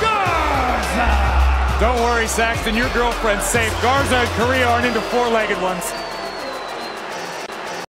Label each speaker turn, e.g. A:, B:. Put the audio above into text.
A: Garza.
B: Don't worry, Saxton. Your girlfriend's safe. Garza and Korea aren't into four-legged ones.